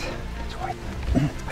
It's, white.